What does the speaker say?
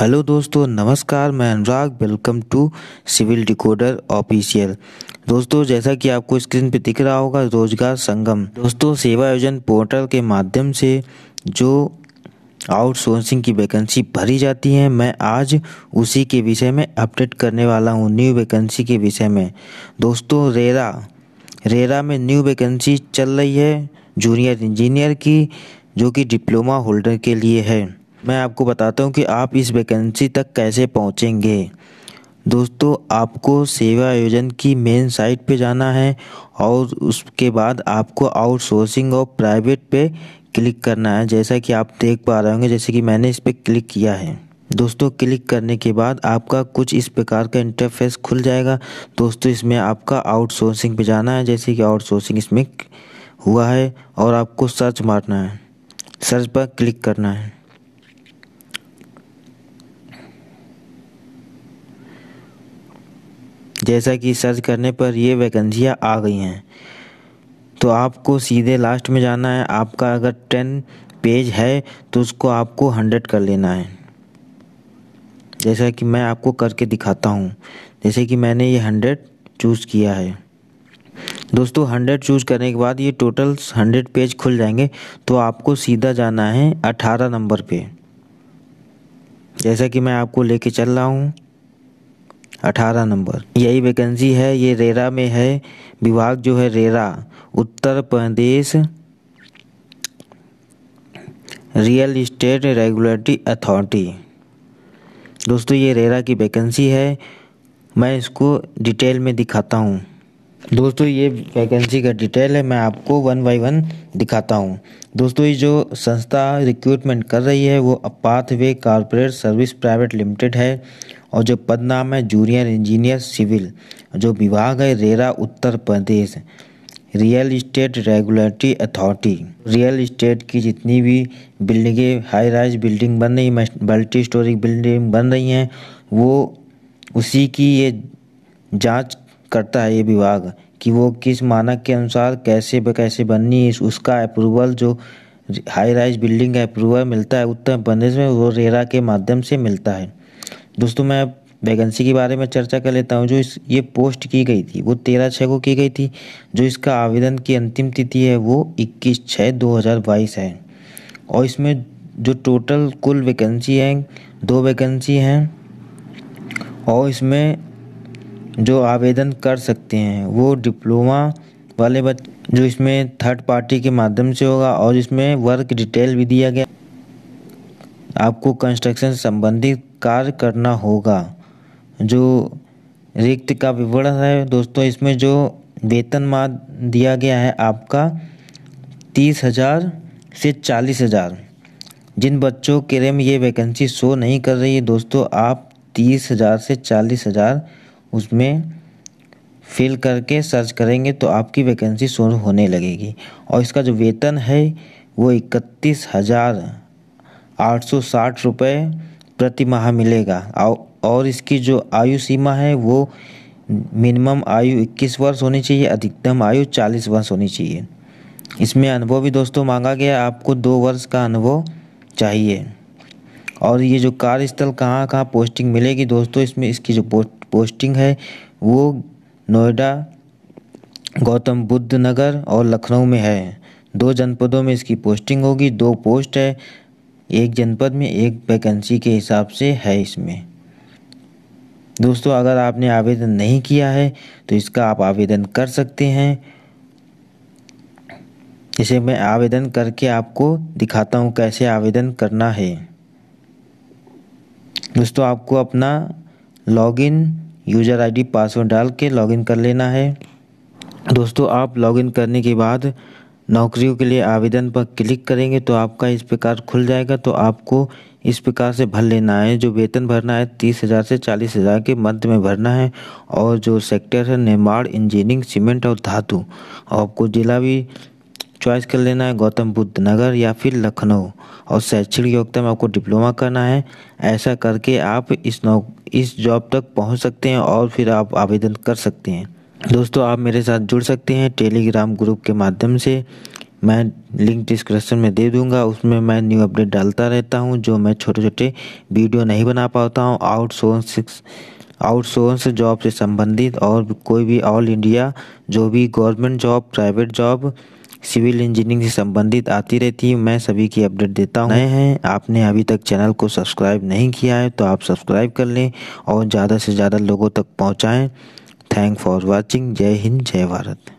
Hello दोस्तों, नमस्कार, मैं Anurag, welcome to civil decoder official. दोस्तों, जैसा कि आपको स्क्रीन पर दिख रहा होगा, रोज़गार संगम। दोस्तों, सेवा आयोजन पोर्टल के माध्यम से जो आउटसोर्सिंग की वैकेंसी भरी जाती है, मैं आज उसी के विषय में अपडेट करने वाला हूँ, न्यू वैकेंसी के विषय में। दोस्तों, रेरा। रेरा में न्यू वैकेंसी चल रही है, जूनियर इंजीनियर की, जो कि डिप्लोमा होल्डर के लिए है। मैं आपको बताता हूँ कि आप इस वैकेंसी तक कैसे पहुँचेंगे। दोस्तों, आपको सेवा आयोजन की मेन साइट पे जाना है और उसके बाद आपको आउटसोर्सिंग और प्राइवेट पे क्लिक करना है। जैसा कि आप देख पा रहे होंगे, जैसे कि मैंने इस पर क्लिक किया है। दोस्तों क्लिक करने के बाद आपका कुछ इस प्रकार का इंटरफेस खुल जाएगा। दोस्तों, इसमें आपका आउटसोर्सिंग पे जाना है, जैसे कि आउटसोर्सिंग इसमें हुआ है और आपको सर्च मारना है। सर्च पर क्लिक करना है। जैसा कि सर्च करने पर ये वैकेंसियाँ आ गई हैं। तो आपको सीधे लास्ट में जाना है। आपका अगर टेन पेज है तो उसको आपको हंड्रेड कर लेना है। जैसा कि मैं आपको करके दिखाता हूँ। जैसे कि मैंने ये हंड्रेड चूज़ किया है। दोस्तों हंड्रेड चूज़ करने के बाद ये टोटल हंड्रेड पेज खुल जाएँगे। तो आपको सीधा जाना है अठारह नंबर पे। जैसा कि मैं आपको लेके चल रहा हूँ। अठारह नंबर। यही वैकेंसी है, ये रेरा में है, विभाग जो है RERA. Uttar Pradesh real estate regulatory authority दोस्तों, ये रेरा की वैकेंसी है। मैं इसको डिटेल में दिखाता हूँ। दोस्तों, ये वैकेंसी का डिटेल है, मैं आपको वन बाई वन दिखाता हूँ। दोस्तों, ये जो संस्था रिक्रूटमेंट कर रही है, वो वे कारपोरेट सर्विस प्राइवेट लिमिटेड है और जो पद नाम है जूनियर इंजीनियर सिविल जो विभाग है RERA Uttar Pradesh real estate regulatory authority real estate की जितनी भी बिल्डिंगें हाई राइज बिल्डिंग बन रही मल्टी स्टोरी बिल्डिंग बन रही हैं, वो उसी की ये जाँच करता है ये विभाग, कि वो किस मानक के अनुसार कैसे कैसे बननी है, उसका अप्रूवल जो हाई राइज बिल्डिंग का अप्रूवल मिलता है, उत्तर प्रदेश में वो रेरा के माध्यम से मिलता है। दोस्तों, मैं वैकेंसी के बारे में चर्चा कर लेता हूँ, जो इस, ये पोस्ट की गई थी, वो तेरह छः को की गई थी, जो इसका आवेदन की अंतिम तिथि है, वो इक्कीस छः दो हज़ार बाईस है। और इसमें जो टोटल कुल वैकेंसी है, दो वैकेंसी हैं, और इसमें जो आवेदन कर सकते हैं, वो डिप्लोमा वाले बच्चे जो इसमें थर्ड पार्टी के माध्यम से होगा और इसमें वर्क डिटेल भी दिया गया। आपको कंस्ट्रक्शन संबंधित कार्य करना होगा। जो रिक्त का विवरण है, दोस्तों, इसमें जो वेतन मान दिया गया है आपका, तीस हज़ार से चालीस हज़ार। जिन बच्चों के लिए में ये वैकेंसी शो नहीं कर रही है दोस्तों, आप तीस हज़ार से चालीस हज़ार उसमें फिल करके सर्च करेंगे तो आपकी वैकेंसी शो होने लगेगी। और इसका जो वेतन है, वो इकतीस हज़ार आठ सौ साठ रुपये प्रति माह मिलेगा। और इसकी जो आयु सीमा है, वो मिनिमम आयु 21 वर्ष होनी चाहिए, अधिकतम आयु 40 वर्ष होनी चाहिए। इसमें अनुभव भी दोस्तों मांगा गया, आपको दो वर्ष का अनुभव चाहिए। और ये जो कार्यस्थल कहाँ कहाँ पोस्टिंग मिलेगी दोस्तों, इसमें इसकी जो पोस्टिंग है, वो नोएडा, गौतम बुद्ध नगर और लखनऊ में है। दो जनपदों में इसकी पोस्टिंग होगी, दो पोस्ट है, एक जनपद में, एक वैकेंसी के हिसाब से है इसमें। दोस्तों, अगर आपने आवेदन नहीं किया है तो इसका आप आवेदन कर सकते हैं। इसे मैं आवेदन करके आपको दिखाता हूँ कैसे आवेदन करना है। दोस्तों, आपको अपना लॉगिन यूज़र आईडी, पासवर्ड डाल के लॉगिन कर लेना है। दोस्तों, आप लॉगिन करने के बाद नौकरियों के लिए आवेदन पर क्लिक करेंगे तो आपका इस प्रकार खुल जाएगा। तो आपको इस प्रकार से भर लेना है। जो वेतन भरना है, तीस हज़ार से चालीस हज़ार के मध्य में भरना है। और जो सेक्टर है निर्माण इंजीनियरिंग, सीमेंट और धातु। आपको जिला भी चॉइस कर लेना है, गौतम बुद्ध नगर या फिर लखनऊ। और शैक्षणिक योग्यता में आपको डिप्लोमा करना है। ऐसा करके आप इस नौ, इस जॉब तक पहुँच सकते हैं और फिर आप आवेदन कर सकते हैं। दोस्तों, आप मेरे साथ जुड़ सकते हैं टेलीग्राम ग्रुप के माध्यम से। मैं लिंक डिस्क्रिप्शन में दे दूँगा। उसमें मैं न्यू अपडेट डालता रहता हूँ, जो मैं छोटे छोटे वीडियो नहीं बना पाता हूँ। आउटसोर्स आउटसोर्स जॉब से संबंधित और कोई भी ऑल इंडिया जो भी government job private job civil engineering से संबंधित आती रहती है। मैं सभी की अपडेट देता हूँ। नए हैं। आपने अभी तक चैनल को सब्सक्राइब नहीं किया है तो आप सब्सक्राइब कर लें और ज़्यादा से ज़्यादा लोगों तक पहुँचाएँ। Thank for watching. जय हिंद, जय भारत।